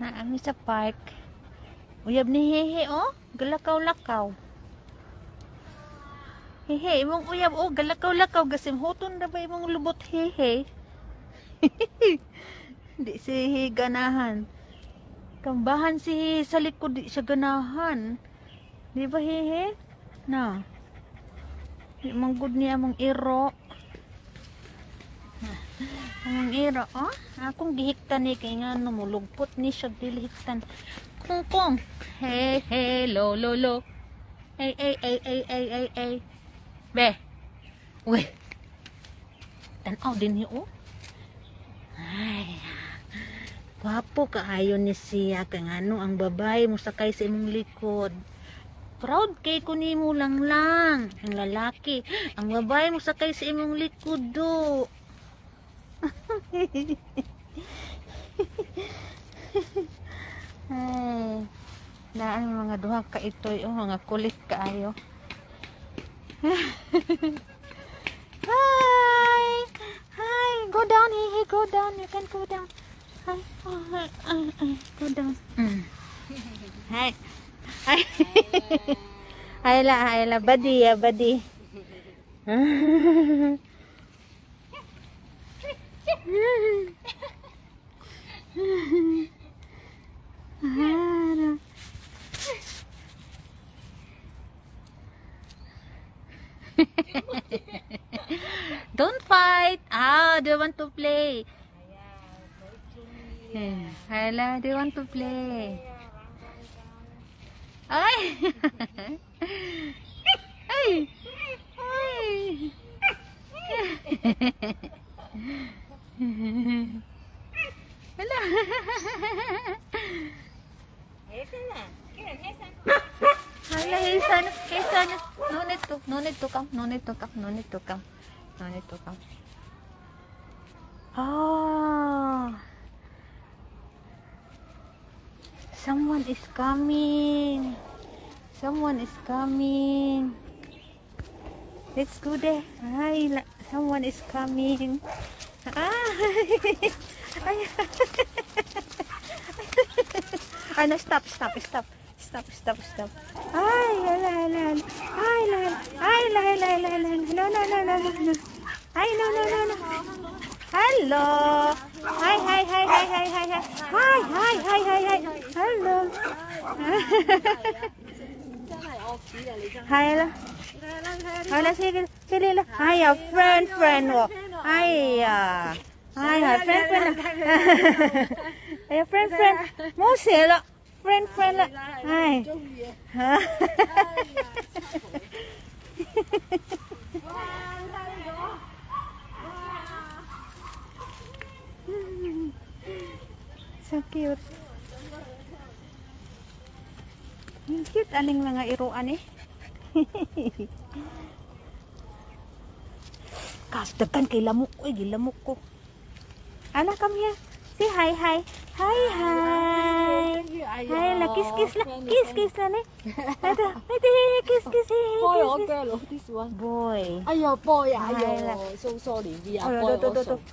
Naami sa park. Uyab ni Hehe, oh. Galakaw-lakaw. Hehe, imong uyab, oh. Galakaw-lakaw. Gasim huton na ba imong lubot, Hehe? Di si Hehe ganahan. Kambahan si Hehe sa likod, di siya ganahan. Di ba, Hehe? Na. Di manggod niya mong iro. Ang iro, oh. Akong gihiktan ni kay nga no mulugpot ni siya dilihiktan. Kung kung. Hey, hey, lo, lo, lo. Hey, hey, hey, hey, hey, hey, hey. Be. Uy. Tanaw din niyo, oh. Ay. Gwapo kaayo ni siya kay ano ang babae mo sakay sa imong likod. Proud kay ko nimo lang lang. Ang lalaki, ang babae mo sakay sa imong likod do. Ay, naan mga duha ka itoy, oh, mga kulit kaayo. Hi! Hi! Go down, Hihi, go down. You can go down. Hi, oh, hi, ay, ay, go down. Mm. Hi. Hi. Hi la, hi la, badi, ya, badi. Don't fight. Ah, they want to play. Hala, they want to play. Ay! Ay! Ay! Hala! Hala, Hasan. Hasan. No need to. No need to come. No need to come. No need to come. No need to come. Oh. Someone is coming. Someone is coming. Let's go there. Hi, someone is coming. Ah. Ay! Ay! Ano, stop, stop, stop. Stop, stop, stop. Ay, la, la, la. Ay, la, ay, la, la, la, la. No, no, no, no, no, no. Ay, no, no, no, no. Hello. Hi, hi, hi, hi, hi, hi, hi. Hi, hi, hi, hi, hi. Hello. Hi, hello. Hello, sige, sige, hello. Hi, friend, friend. Ay, uh, ay, her ah. ah, friend friend. ay, friend friend. Mo sila. Friend friend la. Ay. Ha. so cute. Ang cute aning mga iruan eh. Kasdagan kay lamok ko, gilamok ko. Ala, come here. Say hi, hi. Hi, hi. Hi, la, kiss, kiss la. Kiss, kiss la, ne. Ito, ito, kiss, kiss, kiss, Boy or kiss. girl oh, this one. Boy. 哎呀，boy 啊！哎系啦呀，so sorry we are Oh, boy to, to, to, to. also。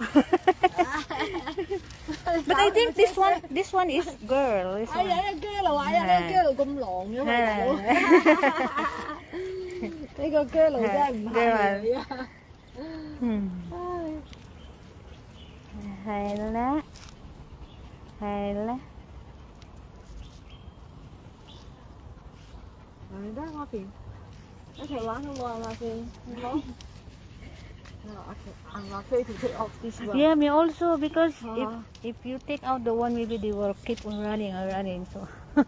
But I think this one, this one is girl. This 哎 one. 呀，呢个 girl 啊，哎呀，呢个 girl 咁狼嘅嘛，大佬。呢个 girl 真系唔系你啊！ Hele. Hele. Rồi đó hoa phiền. Nó thèm quá nó lo hoa phiền. Yeah, me also because if if you take out the one, maybe they will keep on running and running. So.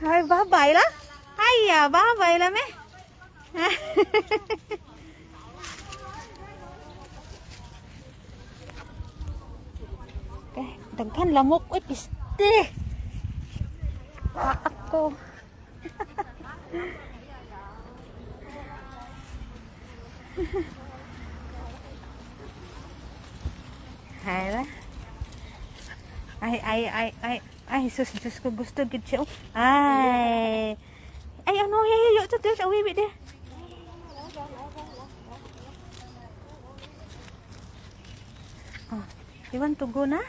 hơi bá bảy lắm. Hay à bá bảy lắm ấy. Đừng khăn là một ít tê cô. Hay đó Eh. Ay, ay, ay, ay. Ay, sus, Diyos ko, gusto siya. oh. Ay. Ay, ano, hey, hey, yuk, tutul, sa wiwi dia. Oh, you want to go na?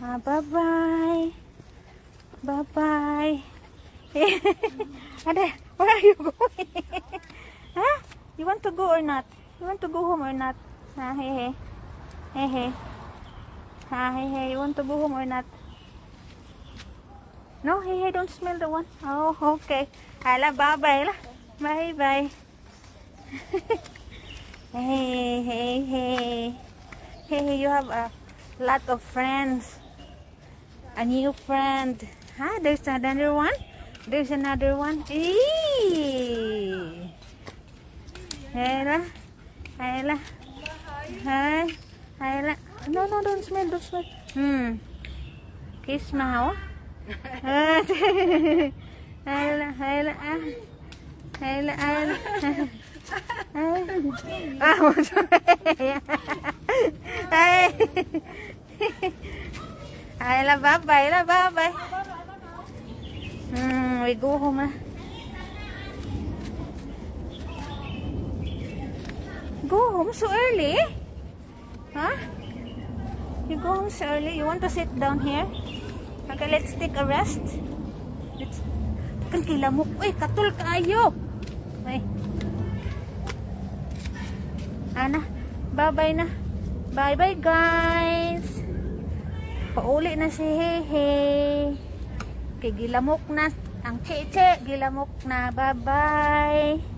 Ah, bye-bye. Bye-bye. Ade, where are you going? huh? You want to go or not? You want to go home or not? Ah, hey, hey. Hey, hey. Hey, hey. You want to go home or not? No, hey, hey. Don't smell the one. Oh, okay. Hala, bye-bye lah. Bye-bye. hey, hey, hey. Hey, you have a lot of friends. A new friend. Huh? There's another one? There's another one. Eee. Hayla. Hayla. Hi. Hayla. No, no, don't smell, don't smell. Hmm. Kiss my house. Ayla, ayla, ayla, ayla. Ah, what's Ayla, bye bye, ayla, bye bye. Hmm, we go home. Eh? Go home so early? Home so early? You want to sit down here? Okay, let's take a rest. Let's... Kan kilamok. Uy, katul kayo. Ay. Ana, bye-bye na. Bye-bye, guys. Pauli na si Hehe. Kay gilamok na. Ang cheche, gilamok na. Bye-bye.